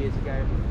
years ago.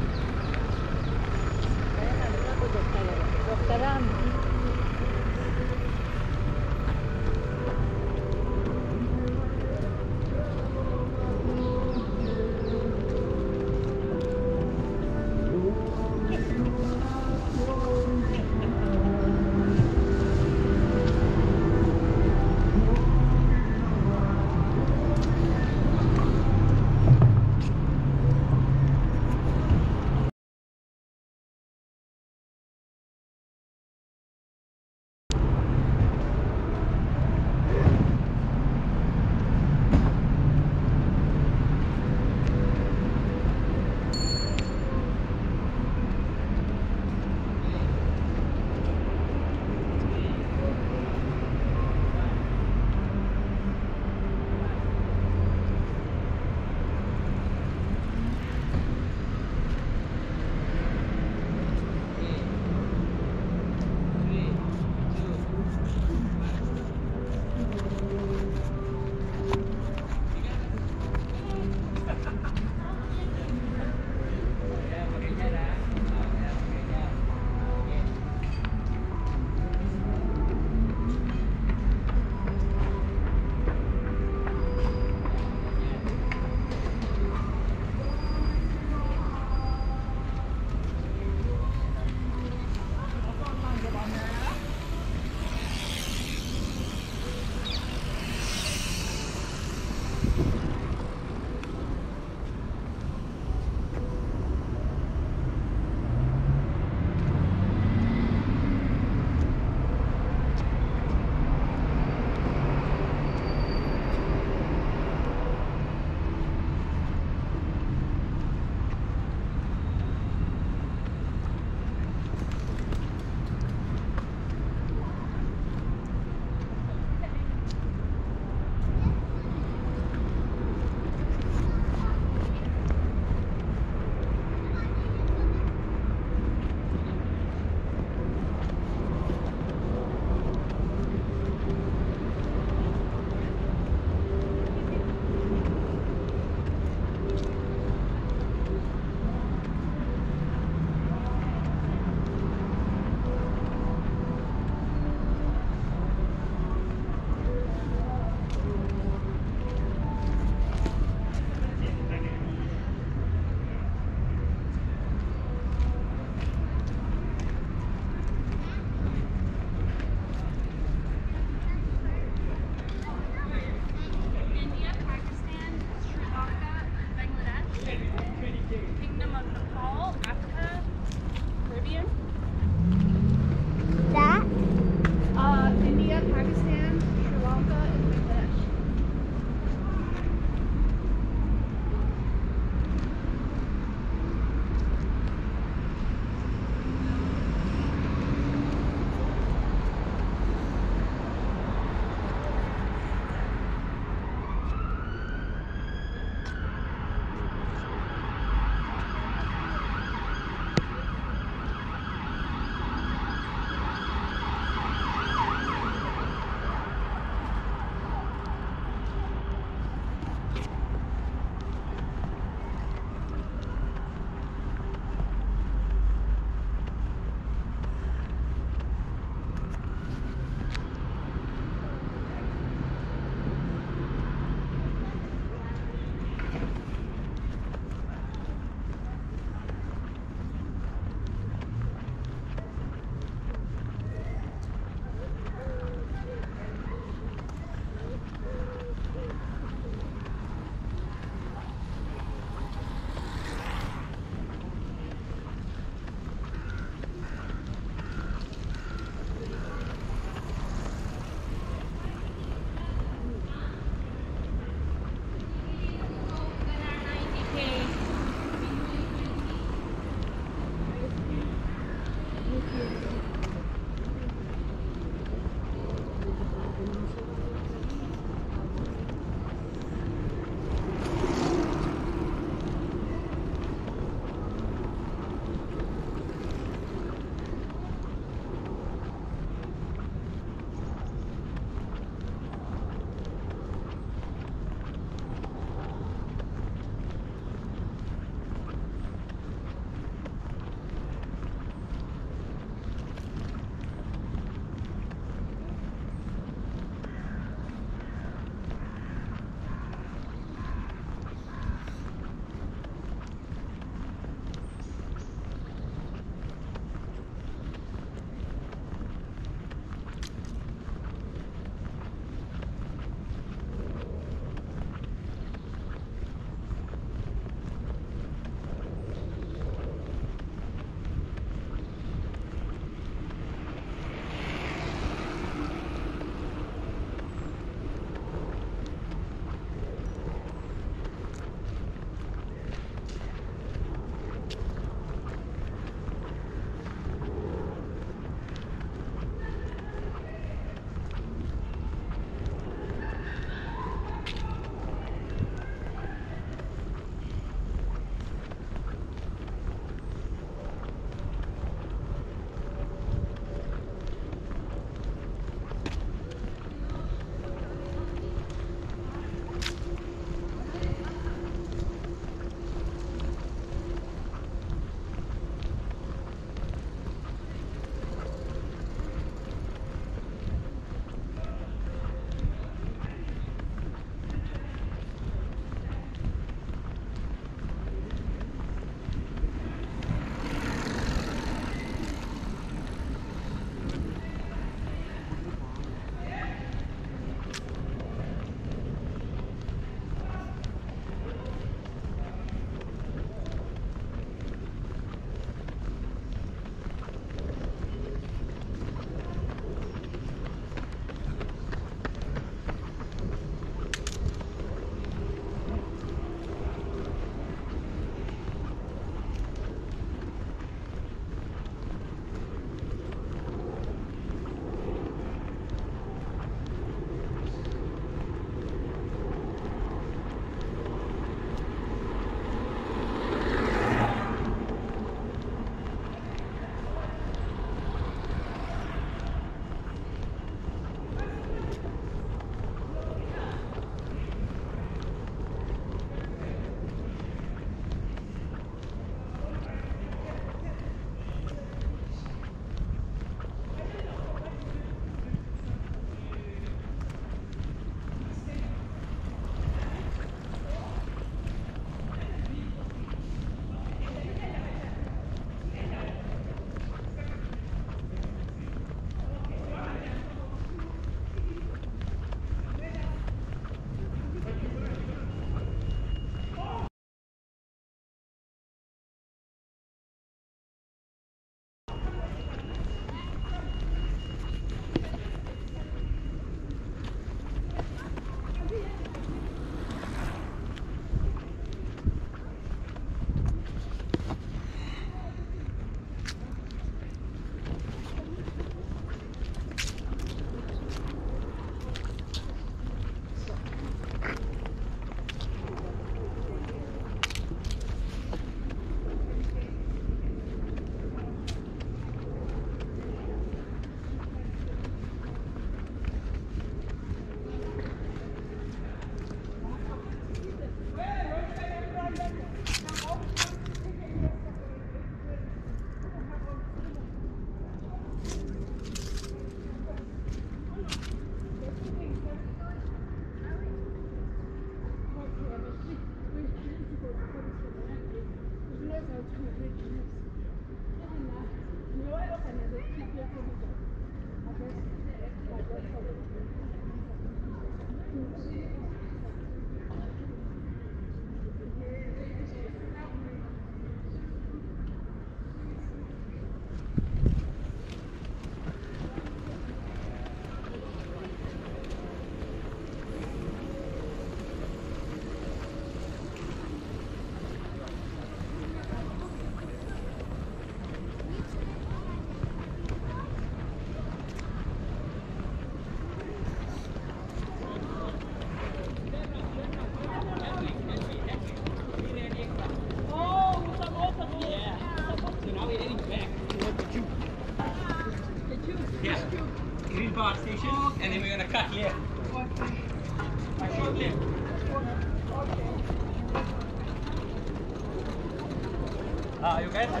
you guys are.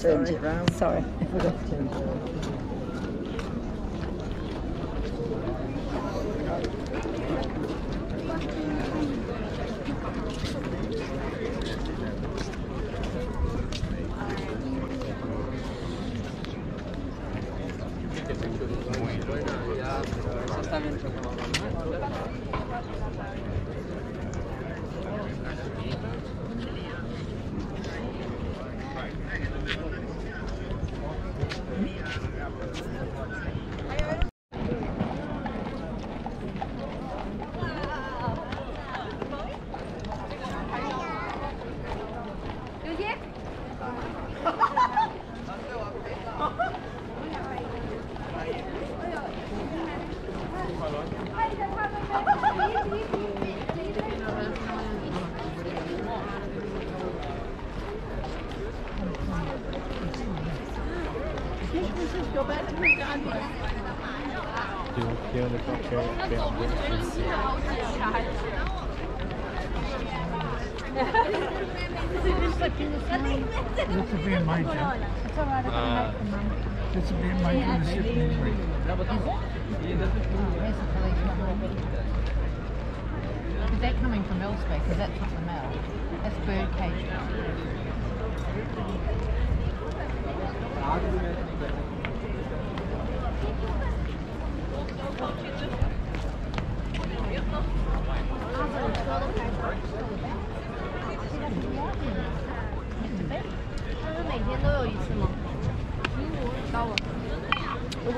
Change it round. Sorry, I forgot to change it round. This will be a major. This will be in ship memory. Is that coming from Elspeth? Because that's not the mill. That's bird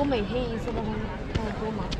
每天一次的话，还有多忙。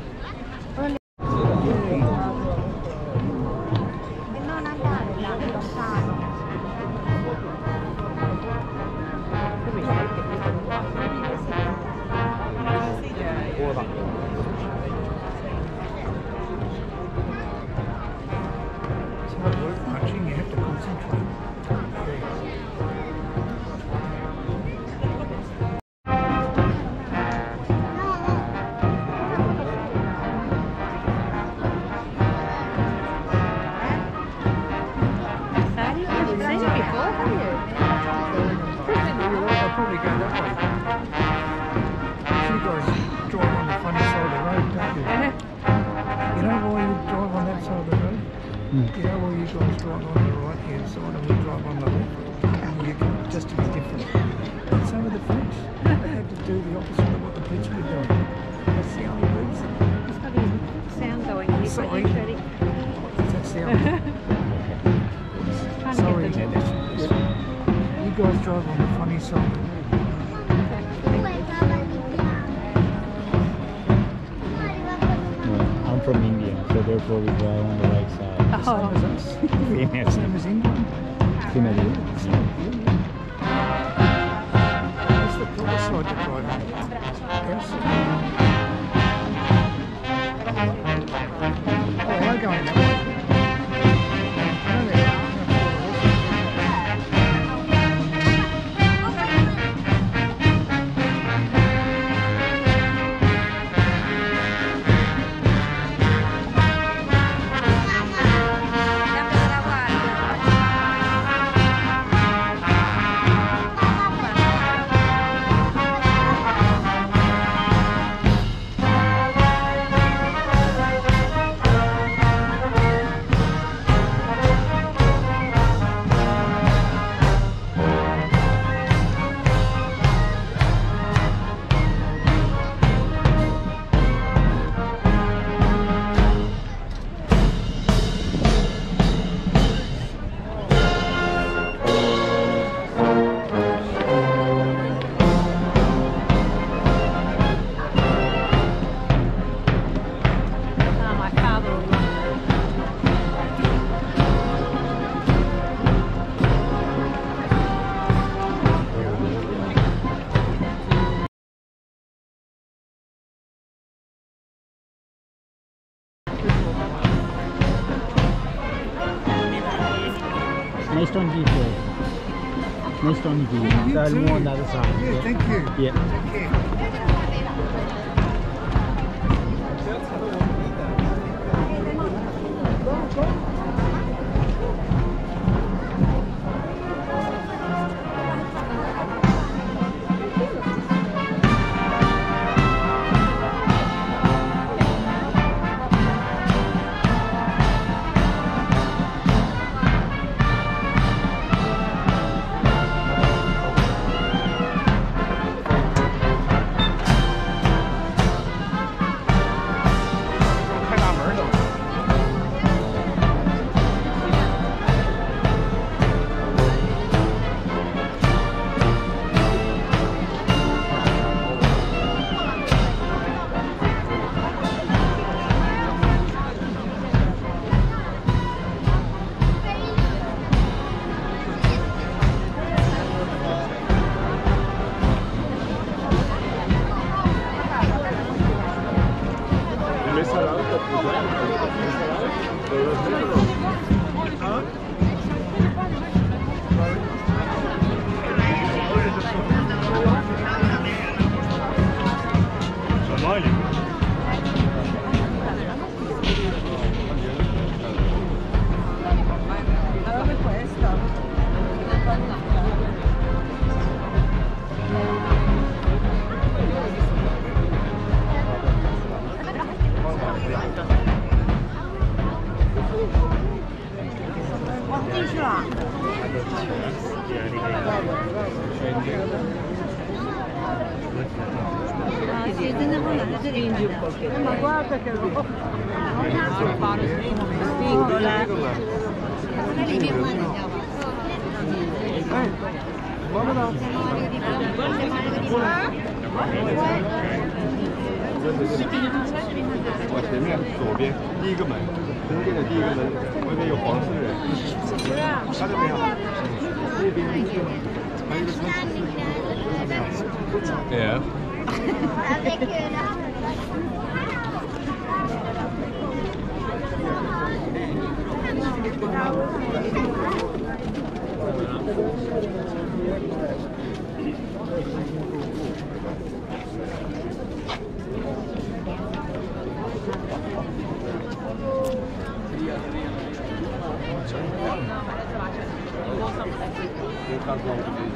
You guys drive on the funny side. Uh, I'm from India, so therefore we drive on the right side. Same as us. Same as England. Same as you. you. Yeah, you too. one yeah. thank you. Yeah. Yeah. Thank you.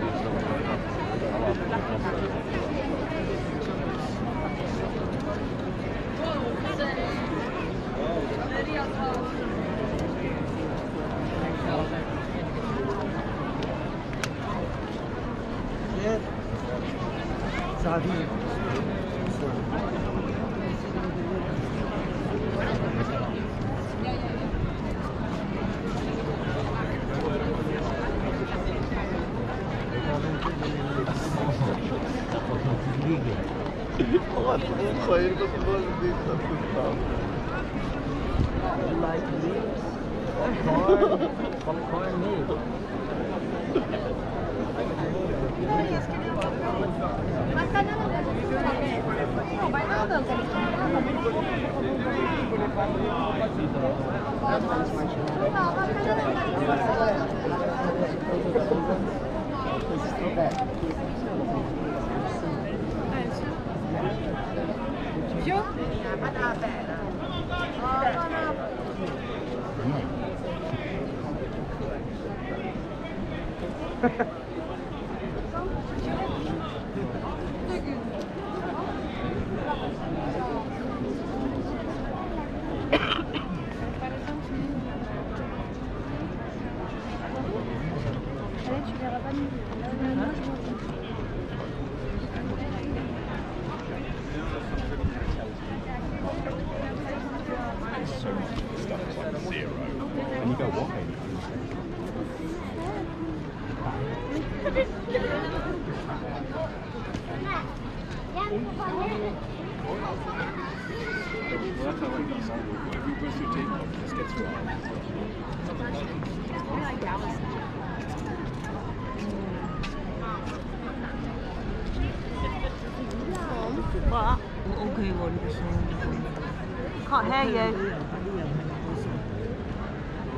Can't hear you.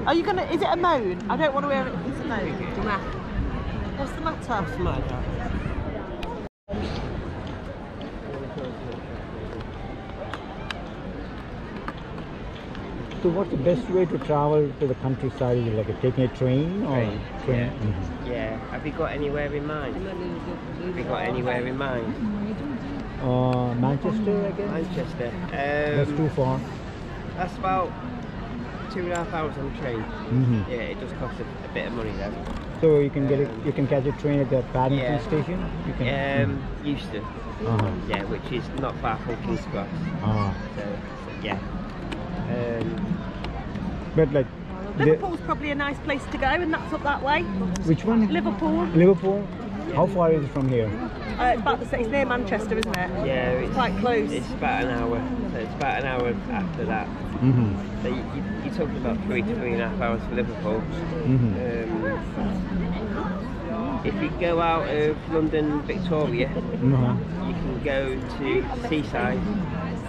Are you gonna? Is it a moan? I don't want to hear it. It's a moan. What's the matter? What's the matter? So what's the best way to travel to the countryside? Is it like a, taking a train or train? train? Yeah. Mm -hmm. yeah. Have you got anywhere in mind? Have you got anywhere in mind? Uh, Manchester, I guess. Manchester. That's too Um, far. that's about two and a half hours on the train. hmm Yeah, it does cost a, a bit of money though. So you can get a, you can catch a train at the Paddington Yeah. station. You can. Um, Euston. Uh-huh. Yeah, which is not far from King's Cross. Ah. So, yeah. Um, But like, the, Liverpool's probably a nice place to go, and that's up that way. which one? Liverpool. Liverpool. How far is it from here? Uh, it's about the same. It's near Manchester, isn't it? yeah, it's Quite close. It's about an hour. So it's about an hour after that. Mm-hmm. So you, you, you're talking about three to three and a half hours for Liverpool. Mm-hmm. Um, if you go out of London Victoria, Uh-huh. you can go to Seaside,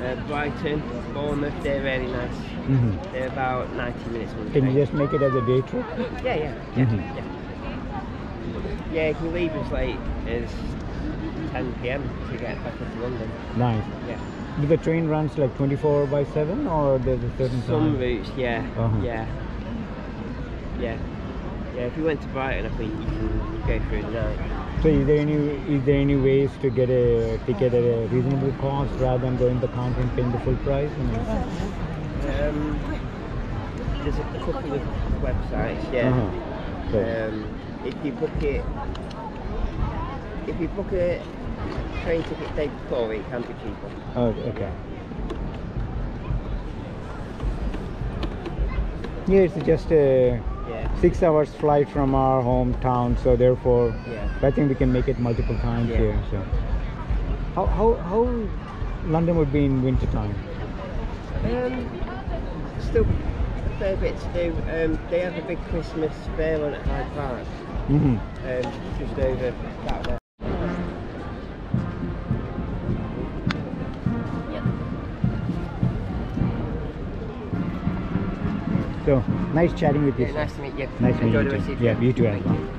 uh, Brighton, Bournemouth. They're really nice. Mm-hmm. They're about 90 minutes on Can you just make it as a day trip? Yeah, yeah, yeah, Mhm. yeah. Yeah, you can leave as late as 10 p.m. to get back into London. Nice. Yeah. Do the train runs like 24 by 7 or there's a certain Some time? routes, yeah, Uh-huh. yeah, yeah, yeah. If you went to Brighton, I think you can go through the night. So is there any is there any ways to get a ticket at a reasonable cost rather than going to the counter and paying the full price? Um, there's a couple of websites, yeah. Uh-huh. So, Um, if you book it, if you book a train ticket day before, it can be cheaper. oh, okay. Yeah, it's just a Yeah, six hours flight from our hometown, so therefore yeah. I think we can make it multiple times Yeah. here. So, how how how London would be in winter time? Um, still a fair bit to do. Um, they have a big Christmas fair on at Hyde Park, Mm-hmm. um, just over that way. So nice chatting with you. Yeah, nice to meet you. Nice to meet you. too. Yeah, you too as Thank well.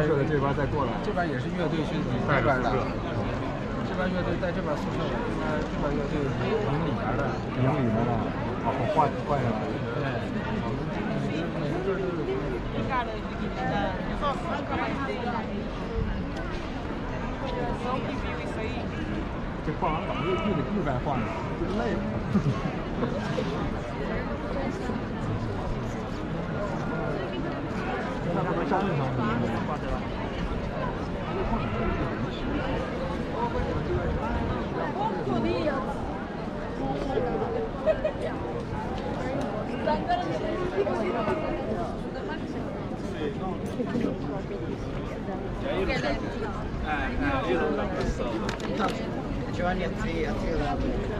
宿舍的这边再过来，这边也是乐队去你那边的，这边乐队在这边宿舍的，这边这边乐队营里面的，营里面的，哦，换换上来，对，我们每个队都有。这换完了，又又得又该换了，累，Without the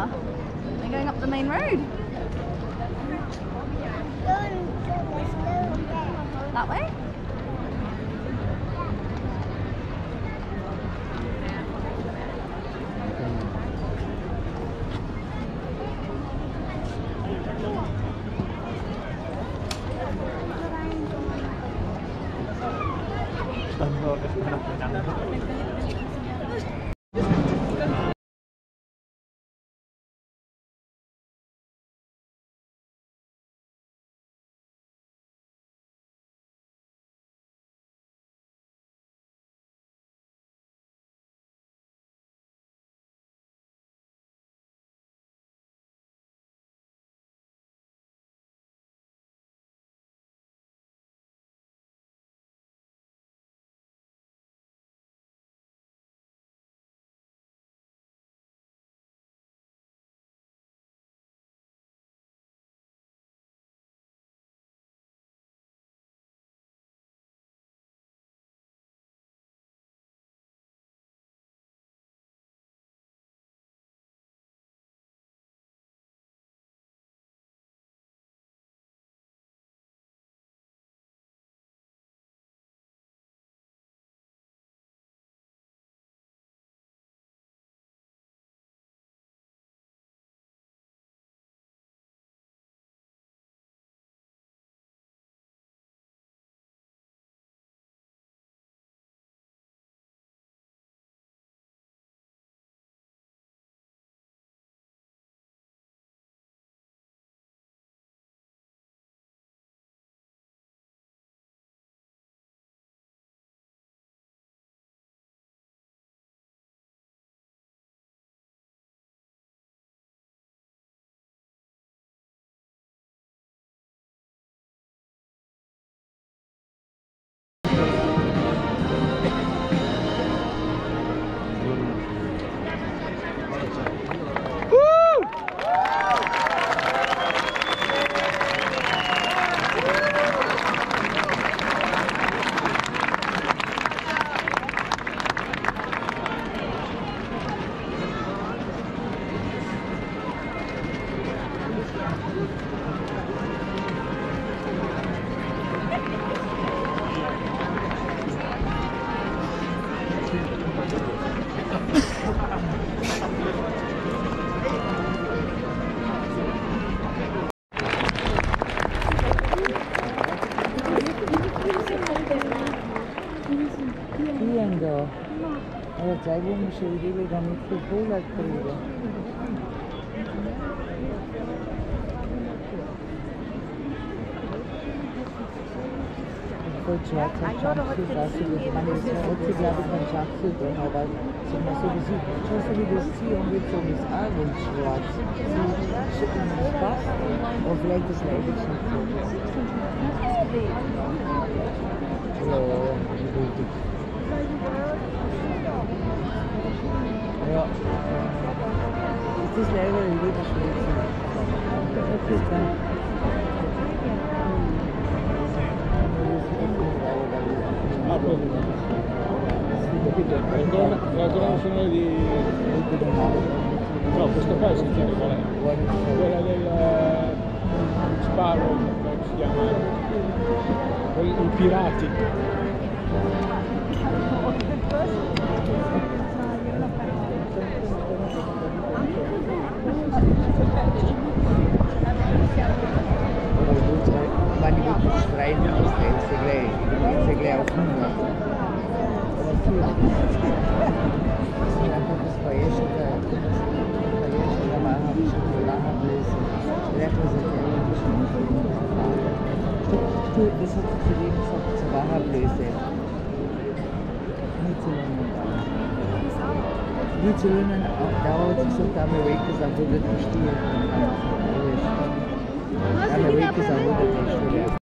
are. They're going up the main road. That way? scendi da Mezzopola al Privo. Und Churchill, weißt du, ich meine, das hat sie, glaube ich, von Churchill drin, aber sind wir sowieso, schon so wie das Ziel umgezogen ist, auch wenn es schwarz. Sie schicken uns Spaß und vielleicht das Leibchen. So, die Boutique. Ja. Ist das leider in jeder Schweizer. Das ist dann. La conoscono di... No, questo qua è sentito qual è? Quella del Sparrow, come si chiama? I pirati. Das hat sie zu leben, das hat sie wahrhaft löse. Nicht so lange. Mützeln auch dauert sich so Amerika sagen, wo wird die Stimme? Amerika sagen, wo wird die Stimme?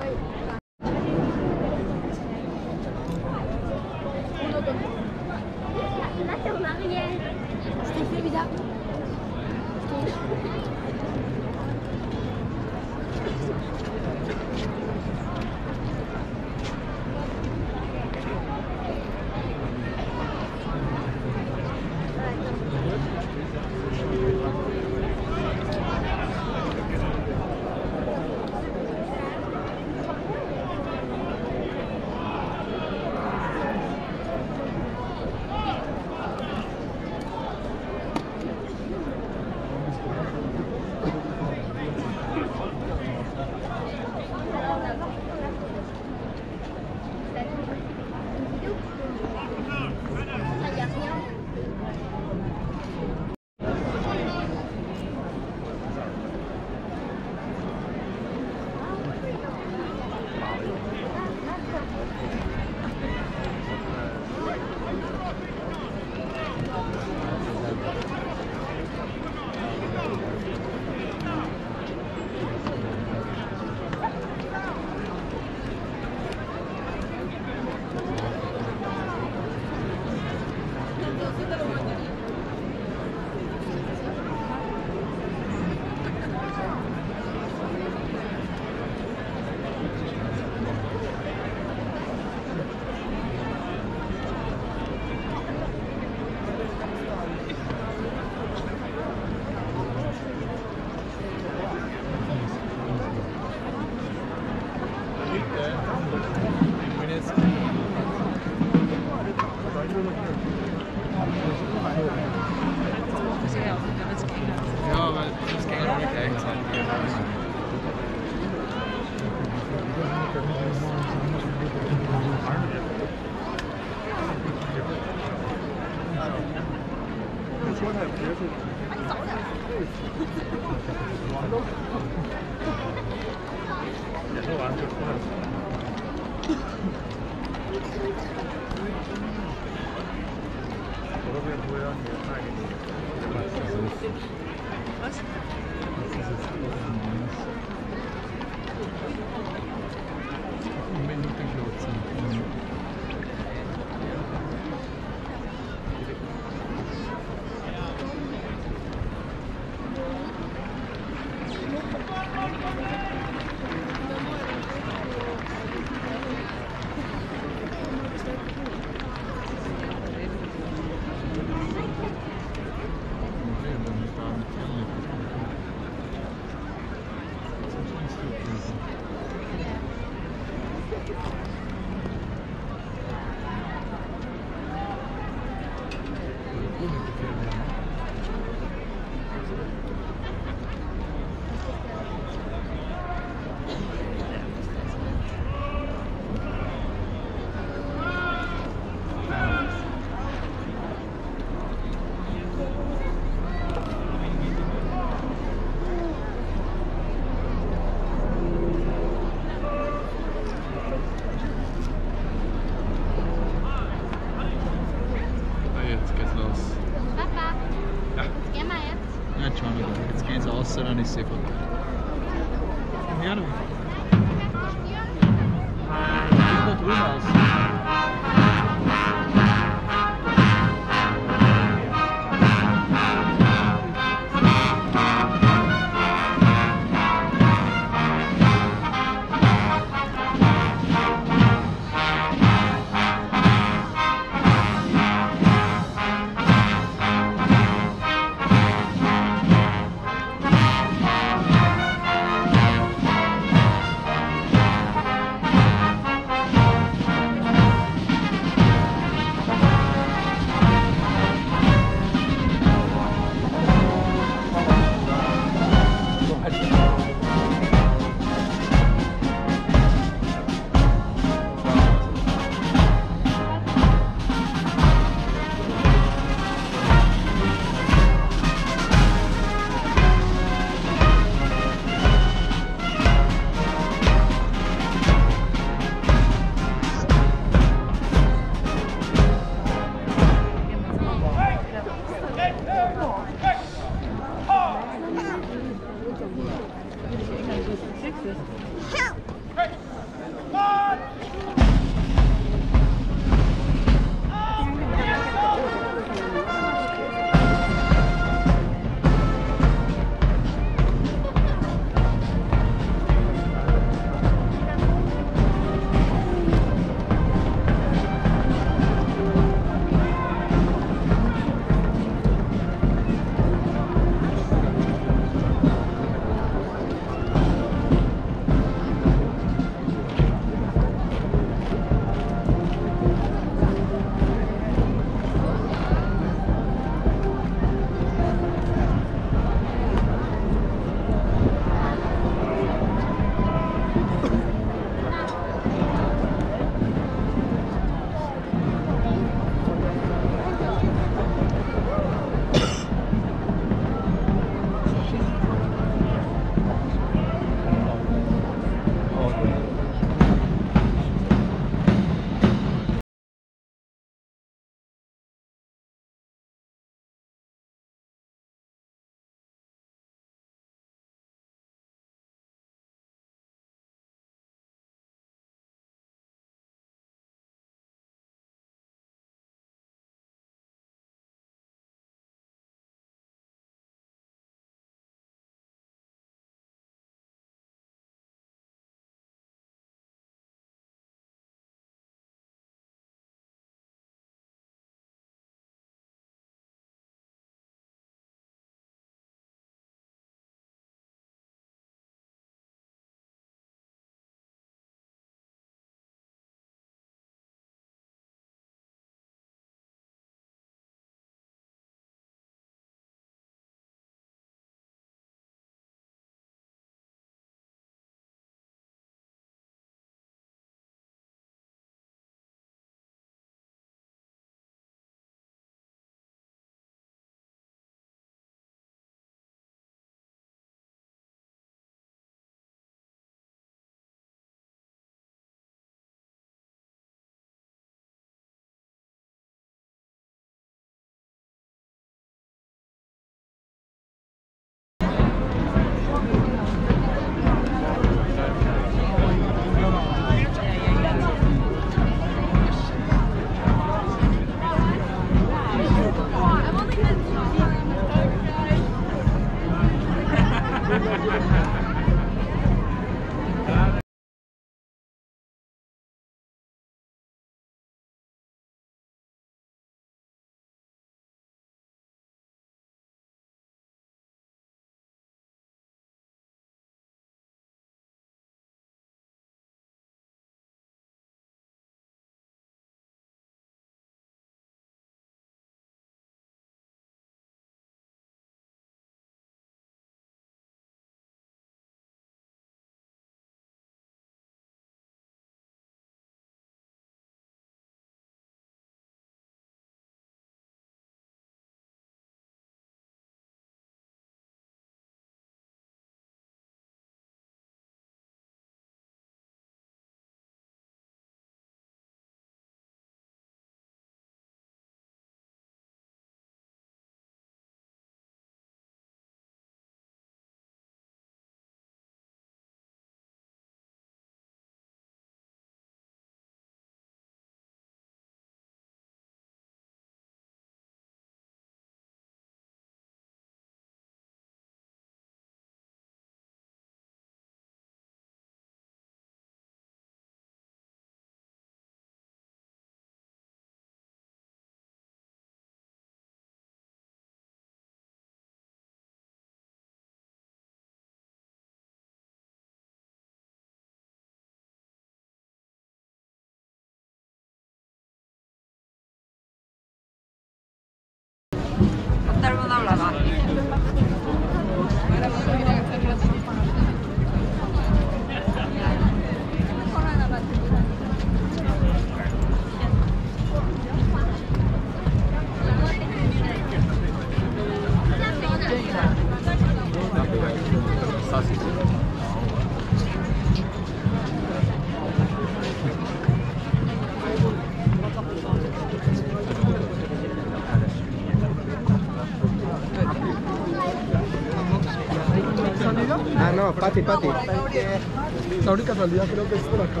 Pati, Pati. Saúde Catalina, creo que es por acá.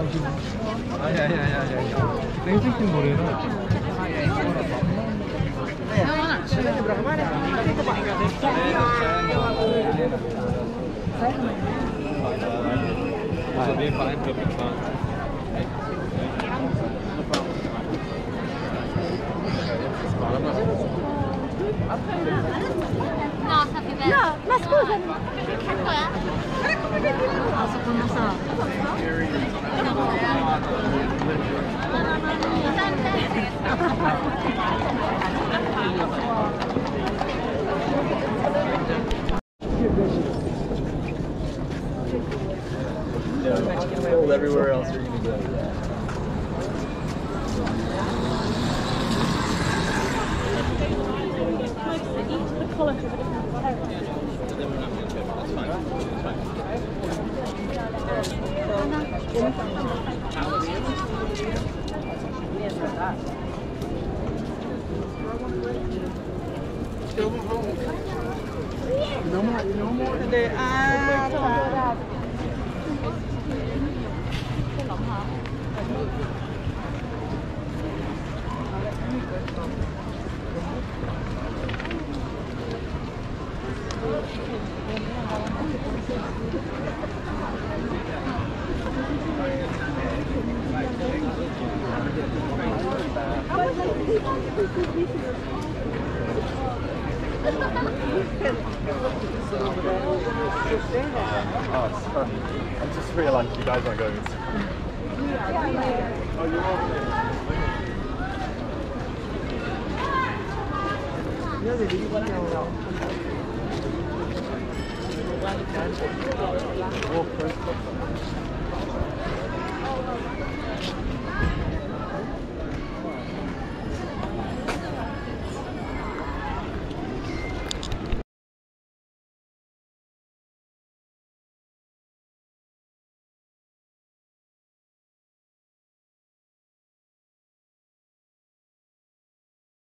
Ay, ay, ay, ay, ay. Tem gente morena. Sabia falar em preocupante. No, ma scusami. Ancora? あそこのさ